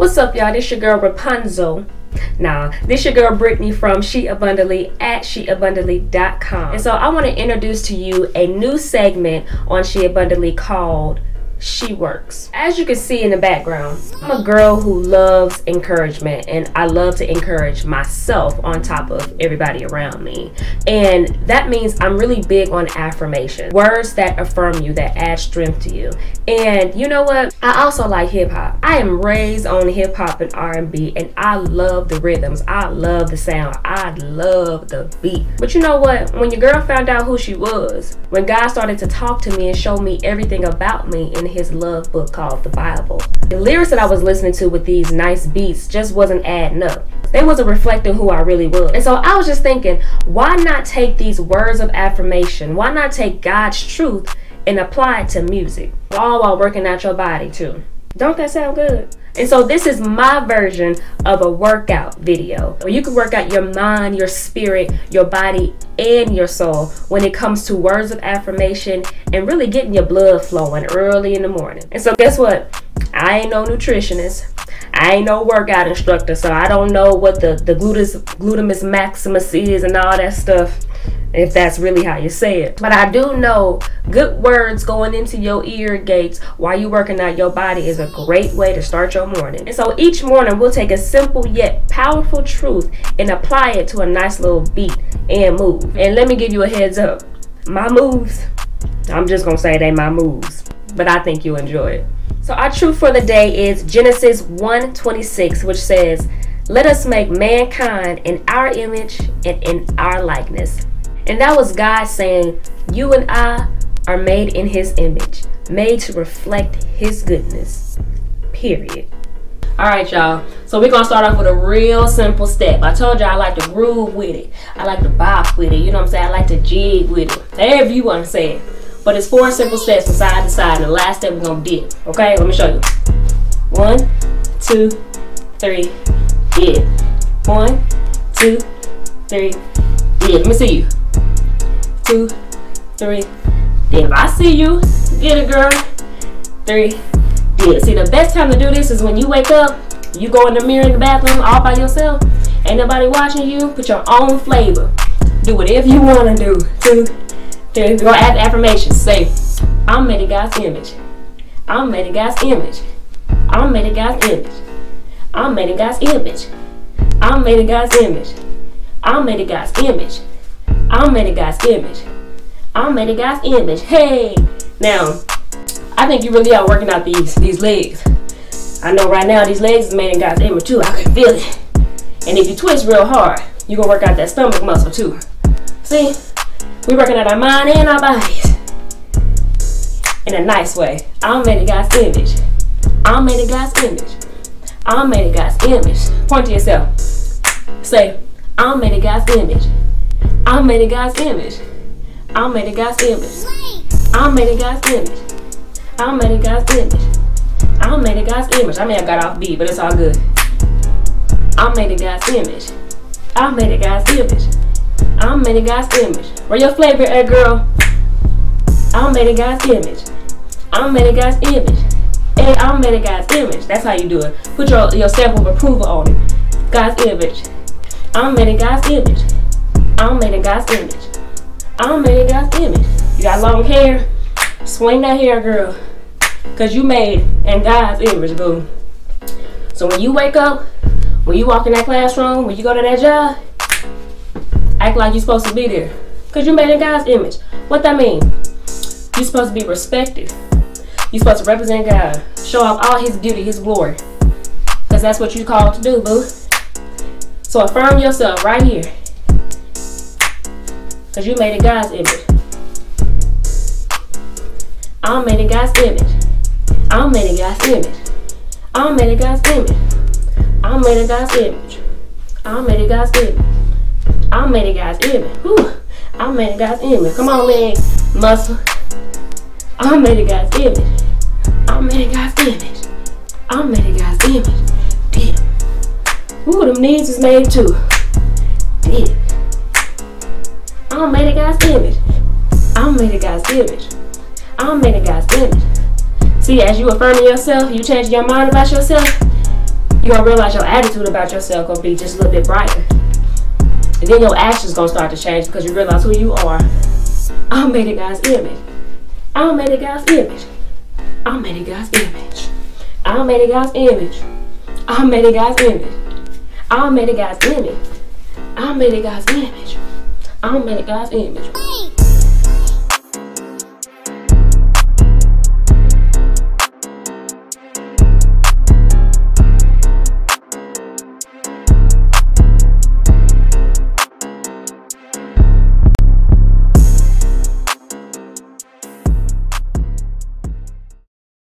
What's up, y'all? This your girl Rapunzel. Nah, this your girl Brittany from She Abundantly at SheAbundantly.com. And so I want to introduce to you a new segment on She Abundantly called she works. As you can see in the background, I'm a girl who loves encouragement and I love to encourage myself on top of everybody around me. And that means I'm really big on affirmation. Words that affirm you, that add strength to you. And you know what? I also like hip hop. I am raised on hip hop and R&B and I love the rhythms. I love the sound. I love the beat. But you know what? When your girl found out who she was, when God started to talk to me and show me everything about me and his love book called the Bible. The lyrics that I was listening to with these nice beats just wasn't adding up. They wasn't reflecting who I really was. And so I was just thinking, why not take these words of affirmation? Why not take God's truth and apply it to music? All while working out your body too. Don't that sound good? And so this is my version of a workout video where you can work out your mind, your spirit, your body, and your soul when it comes to words of affirmation and really getting your blood flowing early in the morning. And so guess what? I ain't no nutritionist. I ain't no workout instructor, so I don't know what the, the gluteus, glutamus maximus is and all that stuff if that's really how you say it. But I do know good words going into your ear gates while you're working out your body is a great way to start your morning. And so each morning we'll take a simple yet powerful truth and apply it to a nice little beat and move. And let me give you a heads up. My moves, I'm just gonna say they my moves, but I think you'll enjoy it. So our truth for the day is Genesis 1:26, which says, "Let us make mankind in our image and in our likeness." And that was God saying, You and I are made in His image, made to reflect His goodness. Period. All right, y'all. So we're gonna start off with a real simple step. I told y'all I like to groove with it. I like to bop with it. You know what I'm saying? I like to jig with it. However you want to say it. But it's four simple steps from side to side. And the last step we're gonna dip. Okay? Let me show you. One, two, three, dip. One, two, three, dip. Let me see you two, three, If I see you. Get it, girl. Three. See, the best time to do this is when you wake up, you go in the mirror in the bathroom all by yourself. Ain't nobody watching you. Put your own flavor. Do whatever you want to do. Two, three. Go add affirmations. Say, I'm made in God's image. I'm made in God's image. I'm made in God's image. I'm made in God's image. I'm made in God's image. I'm made in God's image. I'm made in God's image. I'm made in God's image. Hey, now, I think you really are working out these these legs. I know right now these legs is made in God's image too. I can feel it. And if you twist real hard, you gonna work out that stomach muscle too. See, we working out our mind and our bodies in a nice way. I'm made in God's image. I'm made in God's image. I'm made in God's image. Point to yourself. Say, I'm made in God's image. I'm made in God's image. I'm made in God's image. I'm made in God's image. I'm made in God's image. I'm made in God's image. I may have got off beat, but it's all good. I'm made in God's image. I'm made in God's image. I'm made in God's image. Where your flavor at, girl? I'm made in God's image. I'm made in God's image. Hey, I'm made in God's image. That's how you do it. Put your, your stamp of approval on it. God's image. I'm made in God's image. I'm made in God's image. I'm made in God's image. You got long hair? Swing that hair, girl. Because you made in God's image, boo. So when you wake up, when you walk in that classroom, when you go to that job, act like you're supposed to be there. Because you made in God's image. What that mean? You're supposed to be respected. You're supposed to represent God. Show off all his beauty, his glory. Because that's what you're called to do, boo. So affirm yourself right here. Because you made in God's image. I'm made in God's image. I'm made in God's image. I'm made in God's image. I'm made in God's image. I'm made in God's image. I'm made in God's image. I'm made in God's image. Come on, leg, muscle. I'm made in God's image. I'm made in God's image. I'm made in God's image. Dip. Ooh, them knees is made too. Dip. I'm made in God's image. I'm made in God's image. I'm made in God's image. See, as you affirming yourself, you change your mind about yourself, you're gonna realize your attitude about yourself gonna be just a little bit brighter. And then your actions gonna start to change because you realize who you are. I'm made in God's image. I'm made in God's image. I'm made in God's image. I'm made in God's image. I'm made in God's image. I'm made in God's image. I'm made in God's image. I'm made in God's image.